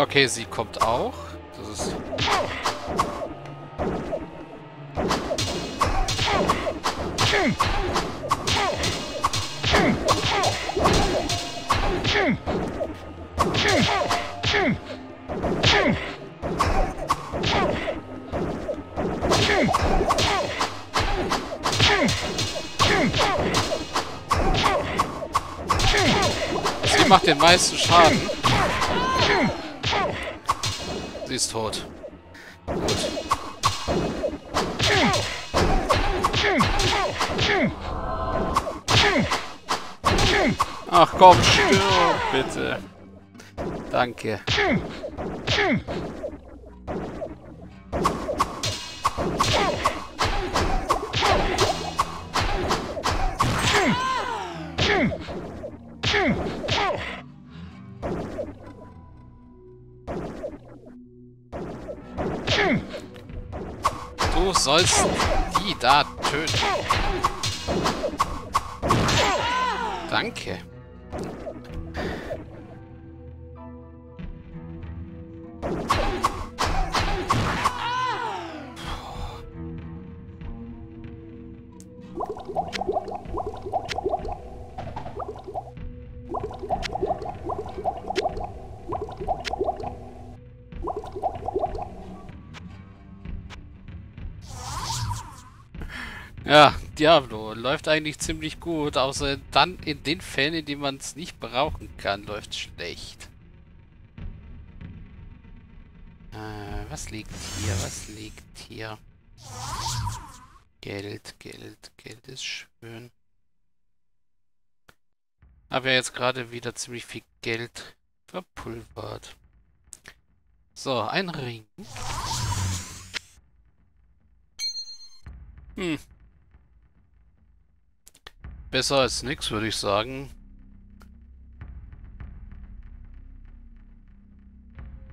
Okay, sie kommt auch. Das ist... Sie macht den meisten Schaden. Ist tot. Gut. Ach komm, stirb bitte. Danke. sollst die da töten. Danke. Ja, Diablo läuft eigentlich ziemlich gut, außer dann in den Fällen, in denen man es nicht brauchen kann, läuft schlecht. Äh, was liegt hier? Was liegt hier? Geld, Geld, Geld ist schön. Habe ja jetzt gerade wieder ziemlich viel Geld verpulvert. So, ein Ring. Hm. Besser als nix, würde ich sagen.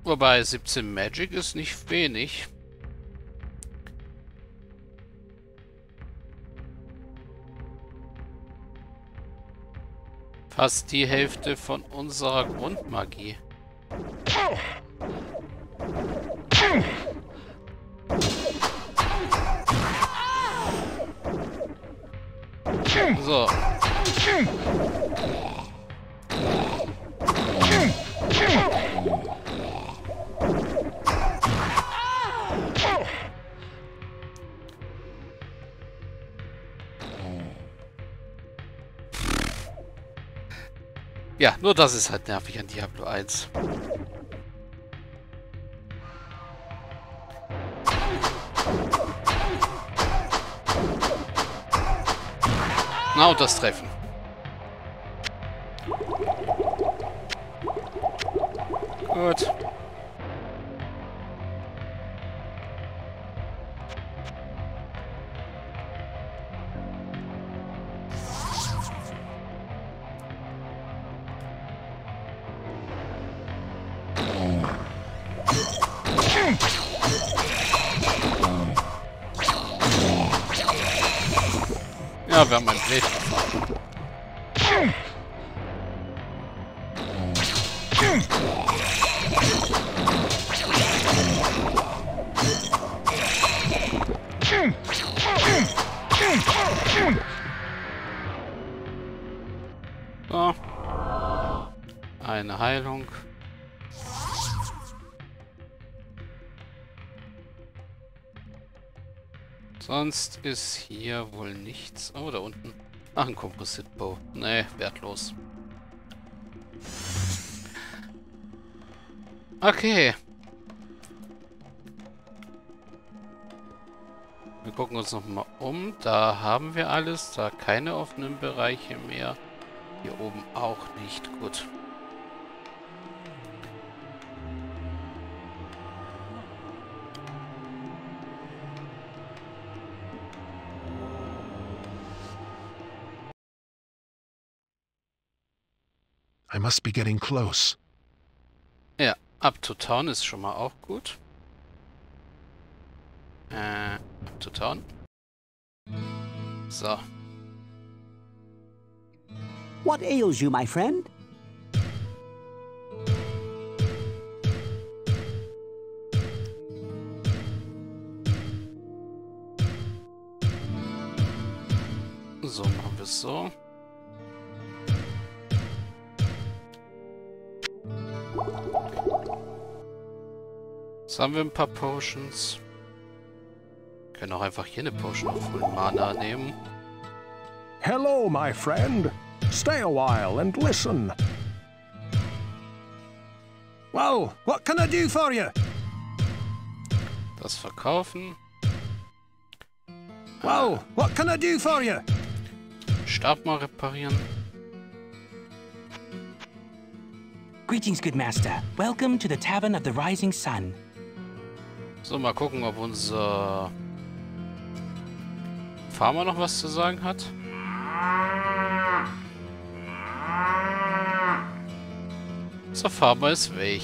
Wobei 17 Magic ist nicht wenig. Fast die Hälfte von unserer Grundmagie. Ja, nur das ist halt nervig an Diablo 1. Na, und das Treffen. Ja, wir haben ein Sonst ist hier wohl nichts. Oh, da unten. Ach, ein Composite Bow. Nee, wertlos. Okay. Wir gucken uns nochmal um. Da haben wir alles. Da keine offenen Bereiche mehr. Hier oben auch nicht. Gut. must be getting close. Ja, up to town ist schon mal auch gut. Äh, up to town. So. What ails you, my friend? So, machen wir es so. Jetzt haben wir ein paar Potions. Können auch einfach hier eine Potion auf Full Mana nehmen. Hello, my friend. Stay a while and listen. Well, what can I do for you? Das verkaufen. Well, what can I do for you? Stab mal reparieren. Greetings, good master. Welcome to the Tavern of the Rising Sun. So, mal gucken, ob unser Farmer noch was zu sagen hat. Unser Farmer ist weg.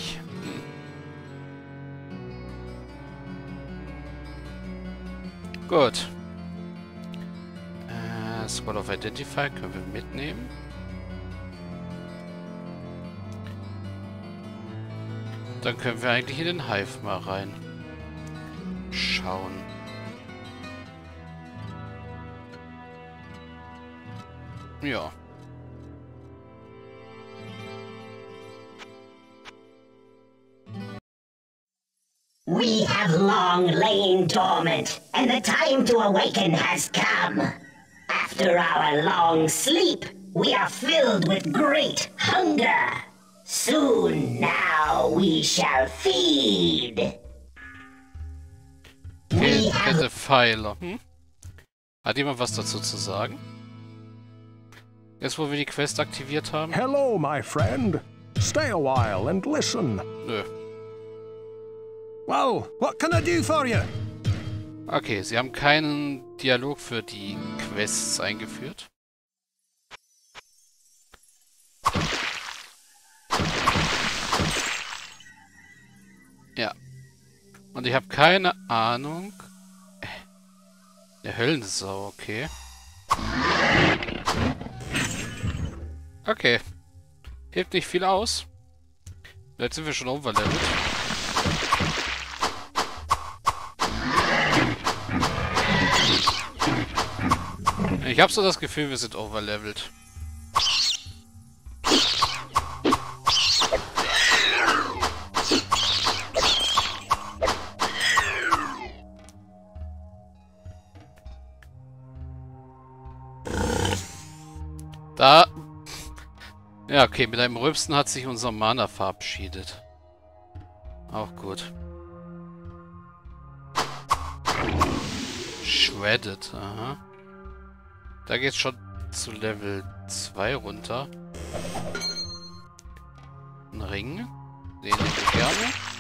Gut. Äh, Squad of Identify können wir mitnehmen. Dann können wir eigentlich in den Hive mal rein. Schauen. Ja. We have long lain dormant, and the time to awaken has come. After our long sleep, we are filled with great hunger. Soon now we shall feed. Kette Pfeiler. Hm? Hat jemand was dazu zu sagen? Jetzt, wo wir die Quest aktiviert haben? Hello, my friend. Stay a while and listen. Nö. Well, what can I do for you? Okay, sie haben keinen Dialog für die Quests eingeführt. Ja. Und ich habe keine Ahnung. Der Höllensau, okay. Okay. Hilft nicht viel aus. Jetzt sind wir schon overlevelt. Ich habe so das Gefühl, wir sind overlevelt. Ja, okay, mit einem Rülpsen hat sich unser Mana verabschiedet. Auch gut. Shredded, aha. Da geht's schon zu Level 2 runter. Ein Ring. Den wir gerne.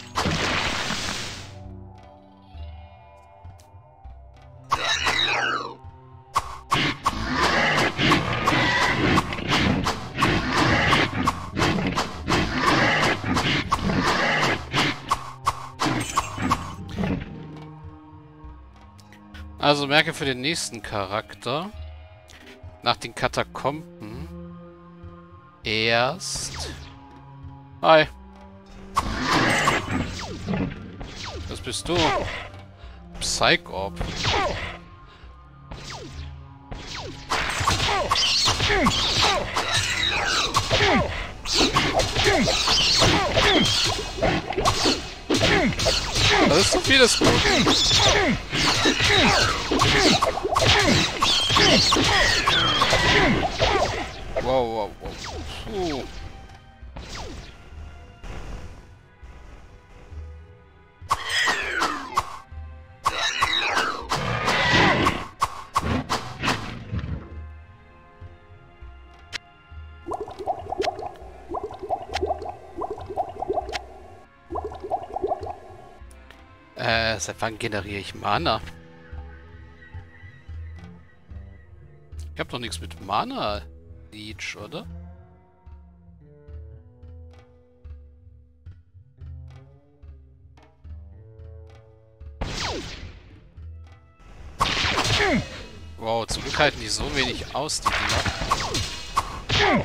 Also merke für den nächsten Charakter. Nach den Katakomben. Erst. Hi. Was bist du? Psychorb. Das ist so vieles. Wow, wow, wow. Puh. Äh, seit wann generiere ich Mana? Ich hab doch nichts mit Mana Leech, oder? Wow, zum Glück halten die so wenig aus, die Dinger.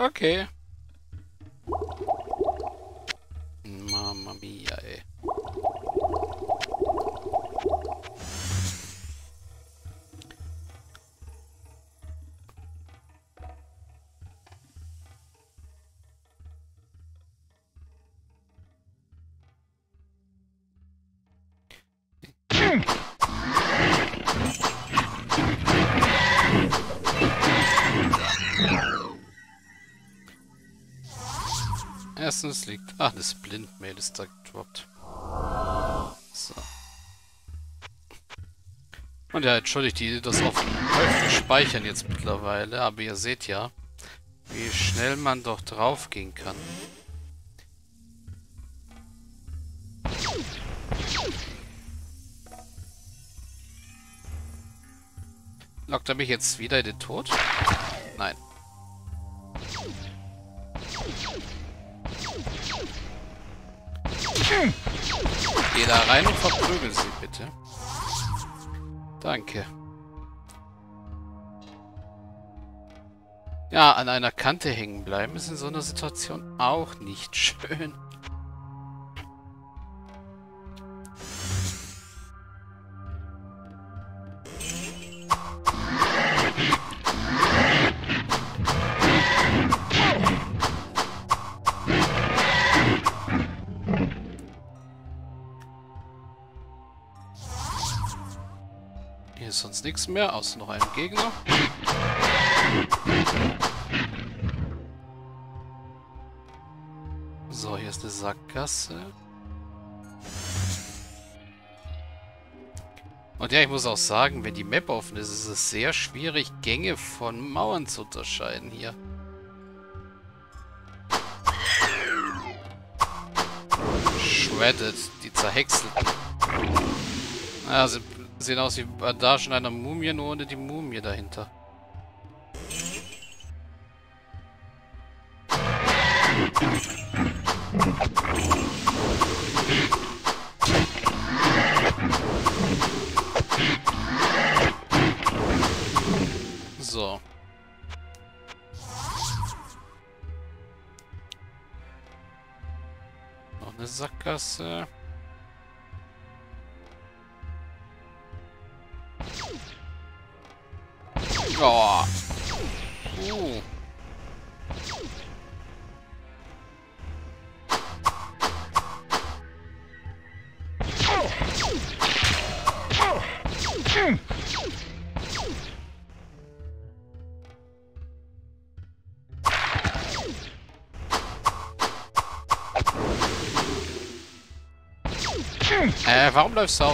Okay. Erstens liegt... Ah, das Blindmail ist da gedroppt. So. Und ja, entschuldigt die, das auf häufig speichern jetzt mittlerweile, aber ihr seht ja, wie schnell man doch drauf gehen kann. Lockt er mich jetzt wieder in den Tod? Nein. Geh da rein und verprügel sie, bitte. Danke. Ja, an einer Kante hängen bleiben ist in so einer Situation auch nicht schön. Nichts mehr, außer noch ein Gegner. So, hier ist eine Sackgasse. Und ja, ich muss auch sagen, wenn die Map offen ist, ist es sehr schwierig, Gänge von Mauern zu unterscheiden hier. Shredded, die zerhäckselten. Ja, sind, sehen aus wie Bandagen einer Mumie, nur ohne die Mumie dahinter. So. Noch eine Sackgasse. Oh. Uh. Äh, warum läufst du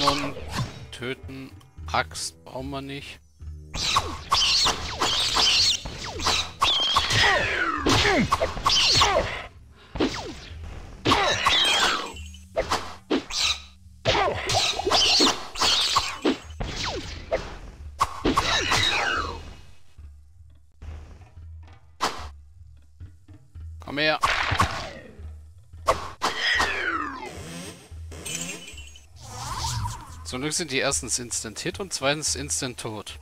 Arachnon töten. Axt brauchen wir nicht. Komm her. Zum Glück sind die erstens Instant Hit und zweitens Instant Tot.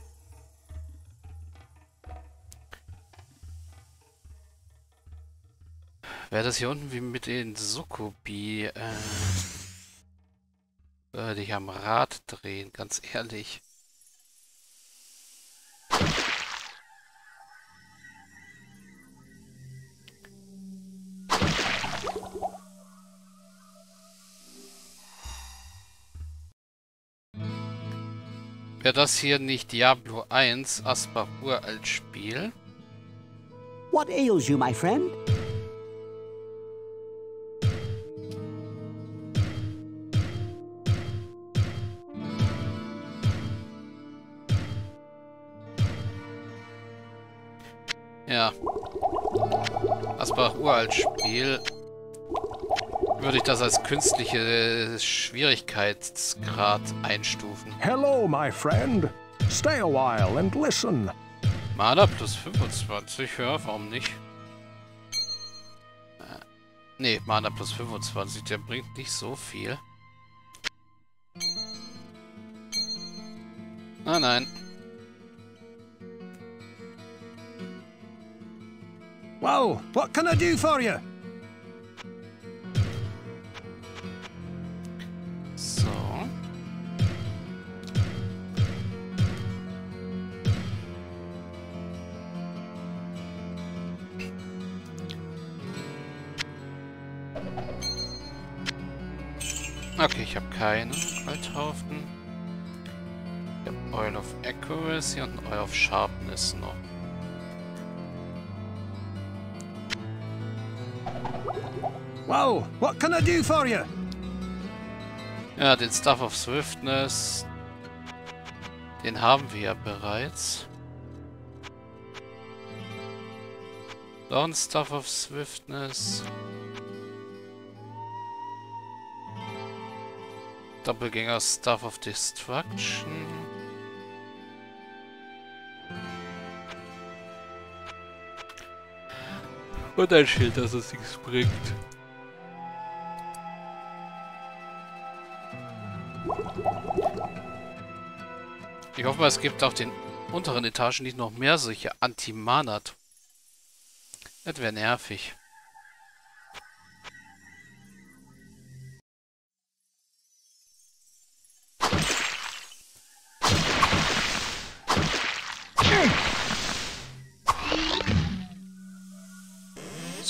Wäre das hier unten wie mit den Sukubi, äh, würde ich am Rad drehen, ganz ehrlich. Wäre das hier nicht Diablo 1 Asparur als Spiel? What ails you, my friend? Ja. Asbach Uralt Spiel würde ich das als künstliche Schwierigkeitsgrad einstufen. Hello, my friend. Stay a while and listen. Mana plus 25, ja, warum nicht? Äh, nee, Mana plus 25, der bringt nicht so viel. Ah, nein. Well, what can I do for you? Okay, ich habe keinen Goldhaufen. Ich habe Oil of Accuracy und Oil of Sharpness noch. Well, what can I do for you? Ja, den Stuff of Swiftness. Den haben wir ja bereits. Ein Stuff of Swiftness. Doppelgänger Stuff of Destruction. Und ein Schild, das es nichts bringt. Ich hoffe mal, es gibt auf den unteren Etagen nicht noch mehr solche Anti-Manat. Das wäre nervig.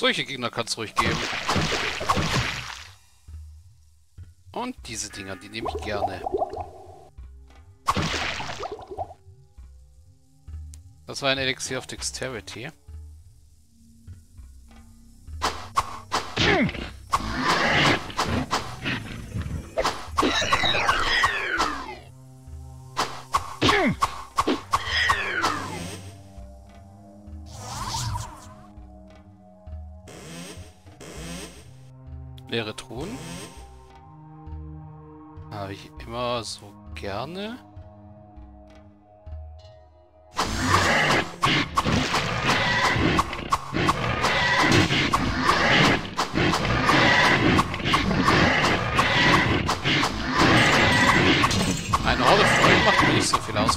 Solche Gegner kann es ruhig geben. Und diese Dinger, die nehme ich gerne. Das war ein Elixier of Dexterity.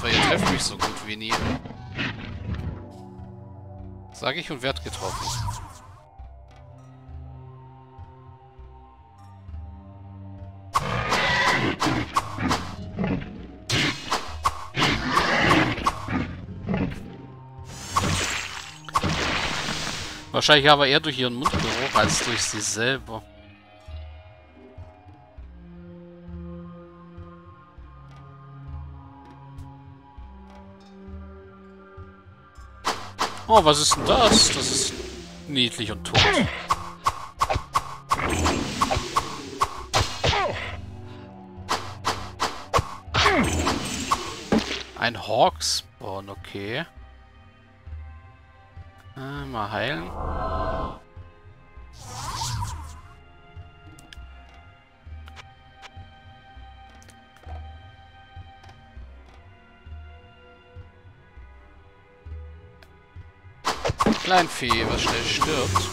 Weil ihr trefft mich so gut wie nie. Sag ich und werd getroffen. Wahrscheinlich aber eher durch ihren Mundgeruch als durch sie selber. Oh, was ist denn das? Das ist niedlich und tot. Ein Hawkspawn, okay. Äh, mal heilen. Kleinvieh, was schnell stirbt.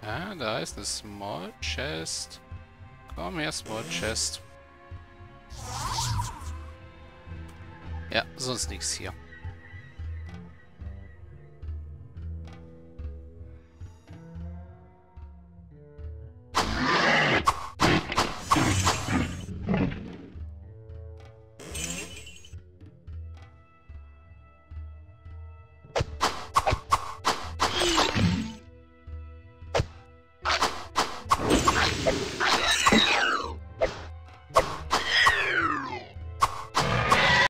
Ja, da ist eine Small Chest. Komm her, Small Chest. Ja, sonst nichts hier.